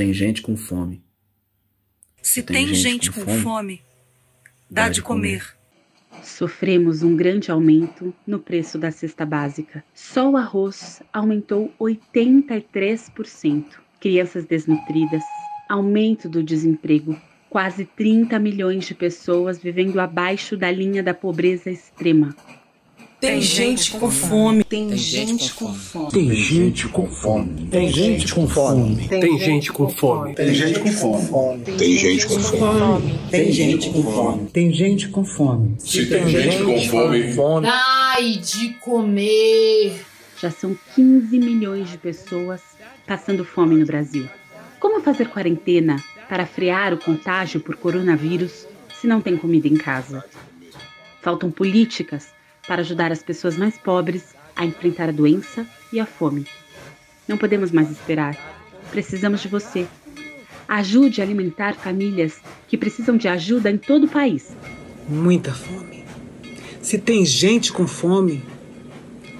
tem gente com fome. Se tem, tem gente, gente, com, fome, fome dá, dá de comer. comer. Sofremos um grande aumento no preço da cesta básica. Só o arroz aumentou 83%. Crianças desnutridas, aumento do desemprego, quase 30 milhões de pessoas vivendo abaixo da linha da pobreza extrema. Tem gente com fome. Tem gente com fome. Tem gente com fome. Tem gente com fome. Tem gente com fome. Tem gente com fome. Tem gente com fome. Tem gente com fome. Tem gente com fome. Se tem gente com fome, dai de comer. Já são 15 milhões de pessoas passando fome no Brasil. Como fazer quarentena para frear o contágio por coronavírus se não tem comida em casa? Faltam políticas para ajudar as pessoas mais pobres a enfrentar a doença e a fome. Não podemos mais esperar. Precisamos de você. Ajude a alimentar famílias que precisam de ajuda em todo o país. Muita fome. Se tem gente com fome,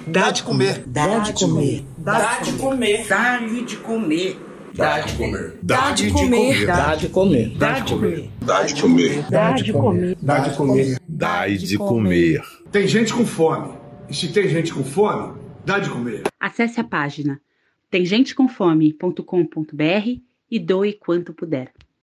dá de comer. Dá de comer. Dá de comer. Dá de comer. Dá de comer. Dá de comer. Dá de comer. Dá de comer. Dá de comer. Dá de comer. Dá de comer. Dá de comer. Tem gente com fome. E se tem gente com fome, dá de comer. Acesse a página temgentecomfome.com.br e doe quanto puder.